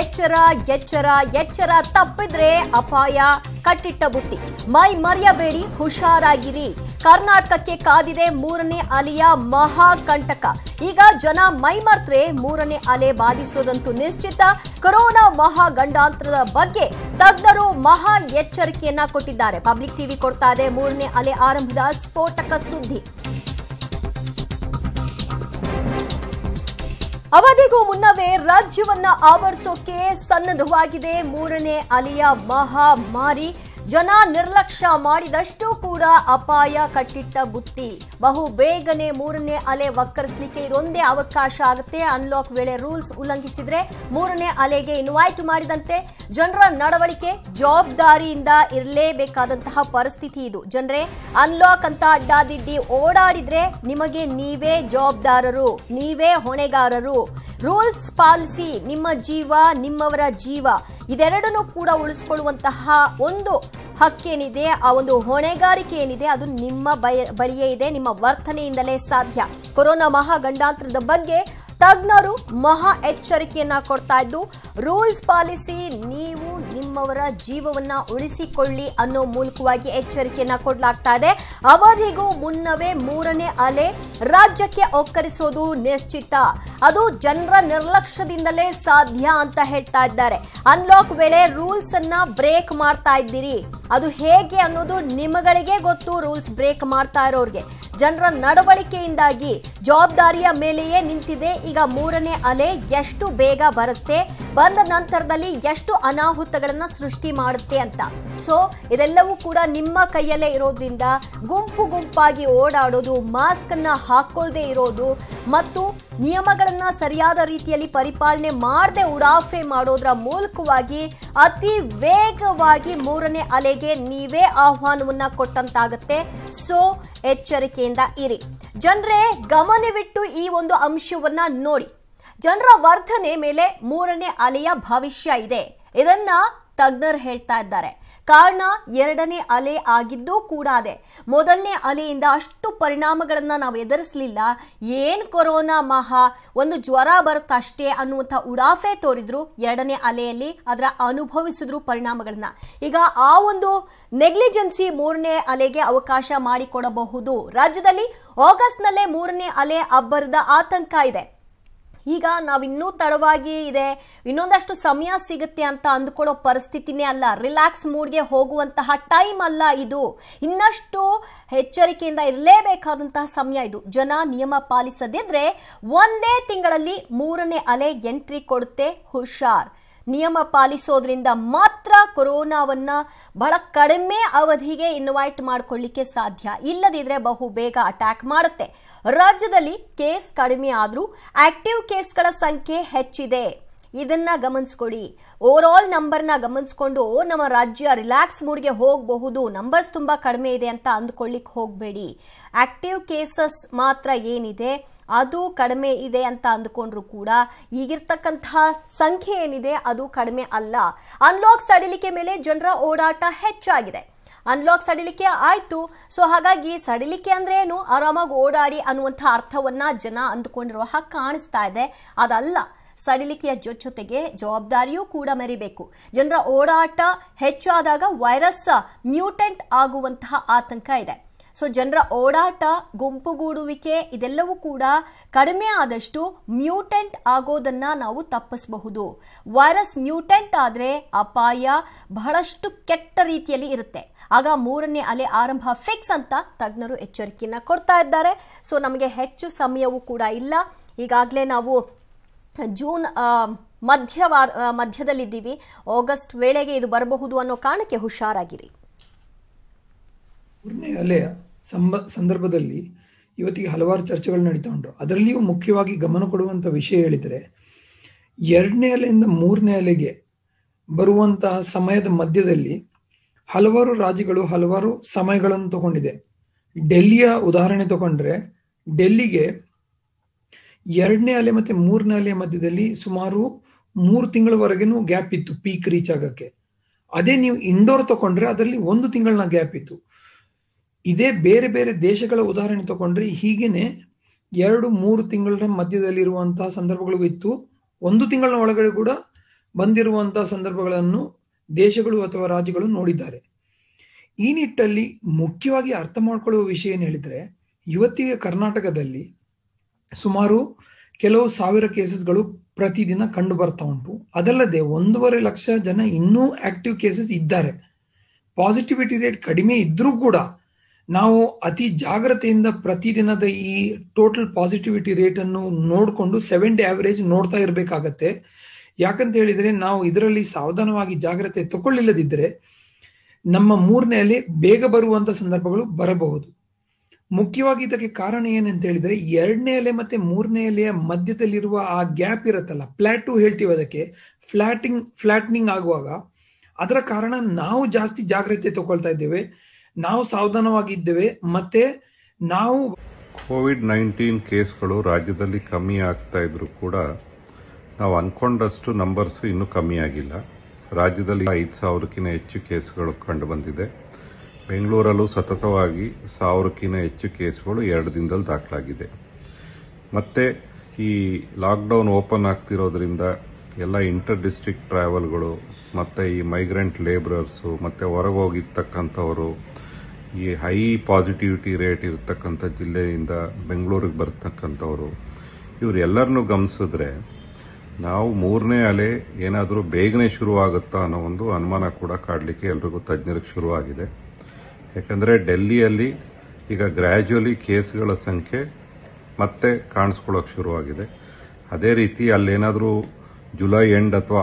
ಎಚ್ಚರ ಎಚ್ಚರ ಎಚ್ಚರ ತಪ್ಪಿದ್ರೆ ಅಪಾಯ, ಕಟ್ಟಿಟ್ಟ ಬುತ್ತಿ. ಮೈ ಮರೆಯಬೇಡಿ, ಹುಷಾರಾಗಿರಿ. ಕರ್ನಾಟಕಕ್ಕೆ ಕಾದಿದೆ ಮೂರನೇ ಅಲೆಯ ಮಹಾಕಂಟಕ. ಈಗ ಜನ ಮೈ ಮರ್ತ್ರೆ ಮೂರನೇ ಅಲೆ ಬಾಧಿಸೋದಂತೂ ನಿಶ್ಚಿತ. ಕೊರೋನಾ ಮಹಾ ಗಂಡಾಂತರದ ಬಗ್ಗೆ ತಜ್ಞರು ಮಹಾ ಎಚ್ಚರಿಕೆಯನ್ನ ಕೊಟ್ಟಿದ್ದಾರೆ. ಪಬ್ಲಿಕ್ ಟಿವಿ ಕೊಡ್ತಾ ಇದೆ ಮೂರನೇ ಅಲೆ ಆರಂಭದ ಸ್ಫೋಟಕ ಸುದ್ದಿ. ಅವಧಿಗೂ ಮುನ್ನವೇ ರಾಜ್ಯವನ್ನ ಆವರಿಸೋಕೆ ಸನ್ನದ್ಧವಾಗಿದೆ. ಮೂರನೇ ಅಲೆಯ ಮಹಾಮಾರಿ. ಜನ ನಿರ್ಲಕ್ಷ್ಯ ಮಾಡಿದಷ್ಟು ಕೂಡ ಅಪಾಯ ಕಟ್ಟಿಟ್ಟ ಬುತ್ತಿ. ಬಹು ಬೇಗನೆ ಮೂರನೇ ಅಲೆ ವಕ್ಕರಿಸಲಿಕ್ಕೆ ಇದೊಂದೇ ಅವಕಾಶ ಆಗುತ್ತೆ. ಅನ್ಲಾಕ್ ವೇಳೆ ರೂಲ್ಸ್ ಉಲ್ಲಂಘಿಸಿದ್ರೆ ಮೂರನೇ ಅಲೆಗೆ ಇನ್ವೈಟ್ ಮಾಡಿದಂತೆ ಜನರ ನಡವಳಿಕೆ ಜವಾಬ್ದಾರಿಯಿಂದ ಇರಲೇಬೇಕಾದಂತಹ ಪರಿಸ್ಥಿತಿ ಇದು. ಜನರೇ ಅನ್ಲಾಕ್ ಅಂತ ಅಡ್ಡಾದಿಡ್ಡಿ ಓಡಾಡಿದ್ರೆ ನಿಮಗೆ ನೀವೇ ಜವಾಬ್ದಾರರು, ನೀವೇ ಹೊಣೆಗಾರರು. ರೂಲ್ಸ್ ಪಾಲಿಸಿ, ನಿಮ್ಮ ಜೀವ, ನಿಮ್ಮವರ ಜೀವ, ಇದೆರಡನ್ನೂ ಕೂಡ ಉಳಿಸ್ಕೊಳ್ಳುವಂತಹ ಒಂದು ಹಕ್ಕೇನಿದೆ, ಆ ಒಂದು ಹೊಣೆಗಾರಿಕೆ ಏನಿದೆ ಅದು ನಿಮ್ಮ ಬಳಿಯೇ ಇದೆ, ನಿಮ್ಮ ವರ್ತನೆಯಿಂದಲೇ ಸಾಧ್ಯ. ಕೊರೋನಾ ಮಹಾಗಂಡಾಂತರದ ಬಗ್ಗೆ ತಜ್ಞರು ಮಹಾ ಎಚ್ಚರಿಕೆಯನ್ನ ಕೊಡ್ತಾ ಇದ್ದು, ರೂಲ್ಸ್ ಪಾಲಿಸಿ ನೀವು ನಿಮ್ಮವರ ಜೀವವನ್ನ ಉಳಿಸಿಕೊಳ್ಳಿ ಅನ್ನೋ ಮೂಲಕವಾಗಿ ಎಚ್ಚರಿಕೆಯನ್ನ ಕೊಡಲಾಗ್ತಾ ಇದೆ. ಅವಧಿಗೂ ಮುನ್ನವೇ ಮೂರನೇ ಅಲೆ ರಾಜ್ಯಕ್ಕೆ ಒಕ್ಕರಿಸೋದು ನಿಶ್ಚಿತ. ಅದು ಜನರ ನಿರ್ಲಕ್ಷ್ಯದಿಂದಲೇ ಸಾಧ್ಯ ಅಂತ ಹೇಳ್ತಾ ಇದ್ದಾರೆ. ಅನ್ಲಾಕ್ ವೇಳೆ ರೂಲ್ಸ್ ಅನ್ನ ಬ್ರೇಕ್ ಮಾಡ್ತಾ ಇದ್ದೀರಿ. ಅದು ಹೇಗೆ ಅನ್ನೋದು ನಿಮಗಳಿಗೆ ಗೊತ್ತು ರೂಲ್ಸ್ ಬ್ರೇಕ್ ಮಾಡ್ತಾ ಇರೋರಿಗೆ. ಜನರ ನಡವಳಿಕೆಯಿಂದಾಗಿ ಜವಾಬ್ದಾರಿಯ ಮೇಲೆಯೇ ನಿಂತಿದೆ. ಈಗ ಮೂರನೇ ಅಲೆ ಎಷ್ಟು ಬೇಗ ಬರುತ್ತೆ? ಬಂದ ನಂತರದಲ್ಲಿ ಎಷ್ಟು ಅನಾಹುತಗಳನ್ನ ಸೃಷ್ಟಿ ಮಾಡುತ್ತೆ ಅಂತ. ಸೊ ಇದೆಲ್ಲವೂ ಕೂಡ ನಿಮ್ಮ ಕೈಯಲ್ಲೇ ಇರೋದ್ರಿಂದ ಗುಂಪು ಗುಂಪಾಗಿ ಓಡಾಡೋದು ಮಾಸ್ಕ್ ಅನ್ನ ಹಾಕೊಳ್ಳದೆ ಇರೋದು ಮತ್ತು ನಿಯಮಗಳನ್ನ ಸರಿಯಾದ ರೀತಿಯಲ್ಲಿ ಪರಿಪಾಲನೆ ಮಾಡದೆ ಉಡಾಫೆ ಮಾಡೋದ್ರ ಮೂಲಕವಾಗಿ ಅತಿ ವೇಗವಾಗಿ ಮೂರನೇ ಅಲೆಗೆ ನೀವೇ ಆಹ್ವಾನವನ್ನ ಕೊಟ್ಟಂತಾಗತ್ತೆ. ಸೊ ಎಚ್ಚರಿಕೆಯಿಂದ ಇರಿ. ಜನರೇ, ಗಮನವಿಟ್ಟು ಈ ಒಂದು ಅಂಶವನ್ನ ನೋಡಿ. ಜನರ ವರ್ಧನೆ ಮೇಲೆ ಮೂರನೇ ಅಲೆಯ ಭವಿಷ್ಯ ಇದೆ. ಇದನ್ನ ತಜ್ಞರು ಹೇಳ್ತಾ ಇದ್ದಾರೆ. ಕಾರಣ ಎರಡನೇ ಅಲೆ ಆಗಿದ್ದೂ ಕೂಡ ಅದೇ. ಮೊದಲನೇ ಅಲೆಯಿಂದ ಅಷ್ಟು ಪರಿಣಾಮಗಳನ್ನ ನಾವು ಎದುರಿಸಲಿಲ್ಲ. ಏನು ಕೊರೋನಾ ಮಹಾ, ಒಂದು ಜ್ವರ ಬರುತ್ತಷ್ಟೇ ಅನ್ನುವಂಥ ಉಡಾಫೆ ತೋರಿದ್ರು ಎರಡನೇ ಅಲೆಯಲ್ಲಿ, ಅದರ ಅನುಭವಿಸಿದ್ರು ಪರಿಣಾಮಗಳನ್ನ. ಈಗ ಆ ಒಂದು ನೆಗ್ಲಿಜೆನ್ಸಿ ಮೂರನೇ ಅಲೆಗೆ ಅವಕಾಶ ಮಾಡಿಕೊಡಬಹುದು. ರಾಜ್ಯದಲ್ಲಿ ಆಗಸ್ಟ್ನಲ್ಲೇ ಮೂರನೇ ಅಲೆ ಅಬ್ಬರದ ಆತಂಕ ಇದೆ. ಈಗ ನಾವಿನ್ನೂ ತಡವಾಗಿ ಇದೆ. ಇನ್ನೊಂದಷ್ಟು ಸಮಯ ಸಿಗುತ್ತೆ ಅಂತ ಅಂದ್ಕೊಳ್ಳೋ ಪರಿಸ್ಥಿತಿನೇ ಅಲ್ಲ. ರಿಲ್ಯಾಕ್ಸ್ ಮೂಡ್ಗೆ ಹೋಗುವಂತಹ ಟೈಮ್ ಅಲ್ಲ ಇದು. ಇನ್ನಷ್ಟು ಎಚ್ಚರಿಕೆಯಿಂದ ಇರಲೇಬೇಕಾದಂತಹ ಸಮಯ ಇದು. ಜನ ನಿಯಮ ಪಾಲಿಸದಿದ್ರೆ ಒಂದೇ ತಿಂಗಳಲ್ಲಿ ಮೂರನೇ ಅಲೆ ಎಂಟ್ರಿ ಕೊಡುತ್ತೆ. ಹುಷಾರ್. ನಿಯಮ ಪಾಲಿಸೋದ್ರಿಂದ ಮಾತ್ರ ಕೊರೋನಾವನ್ನ ಬಹಳ ಕಡಿಮೆ ಅವಧಿಗೆ ಇನ್ವೈಟ್ ಮಾಡಿಕೊಳ್ಳಿಕ್ಕೆ ಸಾಧ್ಯ. ಇಲ್ಲದಿದ್ರೆ ಬಹು ಬೇಗ ಅಟ್ಯಾಕ್ ಮಾಡುತ್ತೆ. ರಾಜ್ಯದಲ್ಲಿ ಕೇಸ್ ಕಡಿಮೆ ಆದರೂ ಆಕ್ಟಿವ್ ಕೇಸ್ಗಳ ಸಂಖ್ಯೆ ಹೆಚ್ಚಿದೆ. ಇದನ್ನ ಗಮನಿಸ್ಕೊಡಿ ಓವರ್ ಆಲ್ ನಂಬರ್ನ ಗಮನಿಸ್ಕೊಂಡು ನಮ್ಮ ರಾಜ್ಯ ರಿಲ್ಯಾಕ್ಸ್ ಮೂಡ್ಗೆ ಹೋಗಬಹುದು. ನಂಬರ್ಸ್ ತುಂಬಾ ಕಡಿಮೆ ಇದೆ ಅಂತ ಅಂದ್ಕೊಳ್ಳಿಕ್ ಹೋಗಬೇಡಿ. ಆಕ್ಟಿವ್ ಕೇಸಸ್ ಮಾತ್ರ ಏನಿದೆ? ಅದು ಕಡಿಮೆ ಇದೆ ಅಂತ ಅಂದ್ಕೊಂಡ್ರು ಕೂಡ ಈಗಿರ್ತಕ್ಕಂತಹ ಸಂಖ್ಯೆ ಏನಿದೆ ಅದು ಕಡಿಮೆ ಅಲ್ಲ. ಅನ್ಲಾಕ್ ಸಡಿಲಿಕೆ ಮೇಲೆ ಜನರ ಓಡಾಟ ಹೆಚ್ಚಾಗಿದೆ. ಅನ್ಲಾಕ್ ಸಡಿಲಿಕೆ ಆಯ್ತು. ಸೊ ಹಾಗಾಗಿ ಸಡಿಲಿಕೆ ಅಂದ್ರೆ ಏನು? ಆರಾಮಾಗಿ ಓಡಾಡಿ ಅನ್ನುವಂಥ ಅರ್ಥವನ್ನ ಜನ ಅಂದ್ಕೊಂಡಿರುವ ಹಾಗೆ ಕಾಣಿಸ್ತಾ ಇದೆ. ಅದಲ್ಲ. ಸಡಿಲಿಕೆಯ ಜೊತೆಗೆ ಜವಾಬ್ದಾರಿಯೂ ಕೂಡ ಮೆರಿಬೇಕು. ಜನರ ಓಡಾಟ ಹೆಚ್ಚಾದಾಗ ವೈರಸ್ ಮ್ಯೂಟೆಂಟ್ ಆಗುವಂತಹ ಆತಂಕ ಇದೆ. ಸೊ ಜನರ ಓಡಾಟ ಗುಂಪುಗೂಡುವಿಕೆ ಇದೆಲ್ಲವೂ ಕೂಡ ಕಡಿಮೆ ಆದಷ್ಟು ಮ್ಯೂಟೆಂಟ್ ಆಗೋದನ್ನ ನಾವು ತಪ್ಪಿಸಬಹುದು. ವೈರಸ್ ಮ್ಯೂಟೆಂಟ್ ಆದರೆ ಅಪಾಯ ಬಹಳಷ್ಟು ಕೆಟ್ಟ ರೀತಿಯಲ್ಲಿ ಇರುತ್ತೆ. ಆಗ ಮೂರನೇ ಅಲೆ ಆರಂಭ ಫಿಕ್ಸ್ ಅಂತ ತಜ್ಞರು ಎಚ್ಚರಿಕೆಯನ್ನು ಕೊಡ್ತಾ ಇದ್ದಾರೆ. ಸೊ ನಮಗೆ ಹೆಚ್ಚು ಸಮಯವೂ ಕೂಡ ಇಲ್ಲ. ಈಗಾಗಲೇ ನಾವು ಜೂನ್ ಮಧ್ಯವಾ ಮಧ್ಯದಲ್ಲಿದ್ದೀವಿ. ಆಗಸ್ಟ್ ವೇಳೆಗೆ ಇದು ಬರಬಹುದು ಅನ್ನೋ ಕಾರಣಕ್ಕೆ ಹುಷಾರಾಗಿರಿ. ಮೂರನೇ ಅಲೆಯ ಸಂಬ, ಸಂದರ್ಭದಲ್ಲಿ ಇವತ್ತಿಗೆ ಹಲವಾರು ಚರ್ಚೆಗಳು ನಡೀತಾ ಉಂಟು. ಅದರಲ್ಲಿಯೂ ಮುಖ್ಯವಾಗಿ ಗಮನ ಕೊಡುವಂಥ ವಿಷಯ ಹೇಳಿದರೆ, ಎರಡನೇ ಅಲೆಯಿಂದ ಮೂರನೇ ಅಲೆಗೆ ಬರುವಂತಹ ಸಮಯದ ಮಧ್ಯದಲ್ಲಿ ಹಲವಾರು ರಾಜ್ಯಗಳು, ಹಲವಾರು ಸಮಯಗಳನ್ನು ತಗೊಂಡಿದೆ. ಡೆಲ್ಲಿಯ ಉದಾಹರಣೆ ತಗೊಂಡ್ರೆ, ಡೆಲ್ಲಿಗೆ ಎರಡನೇ ಅಲೆ ಮತ್ತೆ ಮೂರನೇ ಅಲೆಯ ಮಧ್ಯದಲ್ಲಿ ಸುಮಾರು ಮೂರು ತಿಂಗಳವರೆಗೂ ಗ್ಯಾಪ್ ಇತ್ತು, ಪೀಕ್ ರೀಚ್ ಆಗಕ್ಕೆ. ಅದೇ ನೀವು ಇಂಡೋರ್ ತಗೊಂಡ್ರೆ ಅದರಲ್ಲಿ ಒಂದು ತಿಂಗಳನ್ನ ಗ್ಯಾಪ್ ಇತ್ತು. ಇದೇ ಬೇರೆ ಬೇರೆ ದೇಶಗಳ ಉದಾಹರಣೆ ತಗೊಂಡ್ರೆ ಹೀಗೇನೆ ಎರಡು, ಮೂರು ತಿಂಗಳ ಮಧ್ಯದಲ್ಲಿರುವಂತಹ ಸಂದರ್ಭಗಳು ಇತ್ತು. ಒಂದು ತಿಂಗಳ ಒಳಗಡೆ ಕೂಡ ಬಂದಿರುವಂತಹ ಸಂದರ್ಭಗಳನ್ನು ದೇಶಗಳು ಅಥವಾ ರಾಜ್ಯಗಳು ನೋಡಿದ್ದಾರೆ. ಈ ನಿಟ್ಟಲ್ಲಿ ಮುಖ್ಯವಾಗಿ ಅರ್ಥ ಮಾಡಿಕೊಳ್ಳುವ ವಿಷಯ ಏನು ಹೇಳಿದ್ರೆ, ಇವತ್ತಿಗೆ ಕರ್ನಾಟಕದಲ್ಲಿ ಸುಮಾರು ಕೆಲವು ಸಾವಿರ ಕೇಸಸ್ಗಳು ಪ್ರತಿದಿನ ಕಂಡು ಬರ್ತಾ ಉಂಟು. ಅದಲ್ಲದೆ ಒಂದೂವರೆ ಲಕ್ಷ ಜನ ಇನ್ನೂ ಆಕ್ಟಿವ್ ಕೇಸಸ್ ಇದ್ದಾರೆ. ಪಾಸಿಟಿವಿಟಿ ರೇಟ್ ಕಡಿಮೆ ಇದ್ರೂ ಕೂಡ ನಾವು ಅತಿ ಜಾಗ್ರತೆಯಿಂದ ಪ್ರತಿದಿನದ ಈ ಟೋಟಲ್ ಪಾಸಿಟಿವಿಟಿ ರೇಟ್ ಅನ್ನು ನೋಡಿಕೊಂಡು ಸೆವೆನ್ ಡೇ ಆವರೇಜ್ ನೋಡ್ತಾ ಇರಬೇಕಾಗತ್ತೆ. ಯಾಕಂತ ಹೇಳಿದ್ರೆ ನಾವು ಇದರಲ್ಲಿ ಸಾವಧಾನವಾಗಿ ಜಾಗ್ರತೆ ತಗೊಳ್ಳಿಲ್ಲದಿದ್ದರೆ ನಮ್ಮ ಮೂರನೇ ಅಲೆ ಬೇಗ ಬರುವಂತ ಸಂದರ್ಭಗಳು ಬರಬಹುದು. ಮುಖ್ಯವಾಗಿ ಇದಕ್ಕೆ ಕಾರಣ ಏನಂತ ಹೇಳಿದ್ರೆ ಎರಡನೇ ಎಲೆ ಮತ್ತೆ ಮೂರನೇ ಎಲೆಯ ಮಧ್ಯದಲ್ಲಿರುವ ಆ ಗ್ಯಾಪ್ ಇರುತ್ತಲ್ಲ ಪ್ಲಾಟು ಹೇಳ್ತೀವಿ ಅದಕ್ಕೆ ಫ್ಲಾಟಿಂಗ್ ಫ್ಲಾಟ್ನಿಂಗ್ ಆಗುವಾಗ ಅದರ ಕಾರಣ ನಾವು ಜಾಸ್ತಿ ಜಾಗ್ರತೆ ತಗೊಳ್ತಾ ಇದ್ದೇವೆ. ನಾವು ಸಾವಧಾನವಾಗಿದ್ದೇವೆ, ಮತ್ತೆ ನಾವು ಕೋವಿಡ್ ನೈನ್ಟೀನ್ ಕೇಸ್ಗಳು ರಾಜ್ಯದಲ್ಲಿ ಕಮ್ಮಿ ಆಗ್ತಾ ಇದ್ರು ಕೂಡ ನಾವು ಅನ್ಕೊಂಡಷ್ಟು ನಂಬರ್ಸ್ ಇನ್ನೂ ಕಮ್ಮಿ ಆಗಿಲ್ಲ. ರಾಜ್ಯದಲ್ಲಿ ಐದು ಸಾವಿರಕ್ಕಿಂತ ಹೆಚ್ಚು ಕೇಸ್ಗಳು ಕಂಡು ಬಂದಿದೆ. ಬೆಂಗಳೂರಲ್ಲೂ ಸತತವಾಗಿ ಸಾವಿರಕ್ಕಿಂತ ಹೆಚ್ಚು ಕೇಸ್ಗಳು ಎರಡು ದಿನದಲ್ಲಿ ದಾಖಲಾಗಿದೆ. ಮತ್ತೆ ಈ ಲಾಕ್ಡೌನ್ ಓಪನ್ ಆಗ್ತಿರೋದ್ರಿಂದ ಎಲ್ಲ ಇಂಟರ್ ಡಿಸ್ಟ್ರಿಕ್ಟ್ ಟ್ರಾವೆಲ್ಗಳು ಮತ್ತು ಈ ಮೈಗ್ರೆಂಟ್ ಲೇಬರರ್ಸು ಮತ್ತು ಹೊರಗೆ ಹೋಗಿರ್ತಕ್ಕಂಥವರು ಈ ಹೈ ಪಾಸಿಟಿವಿಟಿ ರೇಟ್ ಇರತಕ್ಕಂಥ ಜಿಲ್ಲೆಯಿಂದ ಬೆಂಗಳೂರಿಗೆ ಬರ್ತಕ್ಕಂಥವ್ರು, ಇವರೆಲ್ಲರನ್ನೂ ಗಮನಿಸಿದ್ರೆ ನಾವು ಮೂರನೇ ಅಲೆ ಏನಾದರೂ ಬೇಗನೆ ಶುರುವಾಗುತ್ತಾ ಅನ್ನೋ ಒಂದು ಅನುಮಾನ ಕೂಡ ಕಾಡಲಿಕ್ಕೆ ಎಲ್ರಿಗೂ ತಜ್ಞರಿಗೆ ಶುರುವಾಗಿದೆ. ಯಾಕಂದರೆ ಡೆಲ್ಲಿಯಲ್ಲಿ ಈಗ ಗ್ರ್ಯಾಜುಯಲಿ ಕೇಸ್ಗಳ ಸಂಖ್ಯೆ ಮತ್ತೆ ಕಾಣಿಸ್ಕೊಳ್ಳೋಕೆ ಶುರುವಾಗಿದೆ. ಅದೇ ರೀತಿ ಅಲ್ಲೇನಾದರೂ ಜುಲೈ ಎಂಡ್ ಅಥವಾ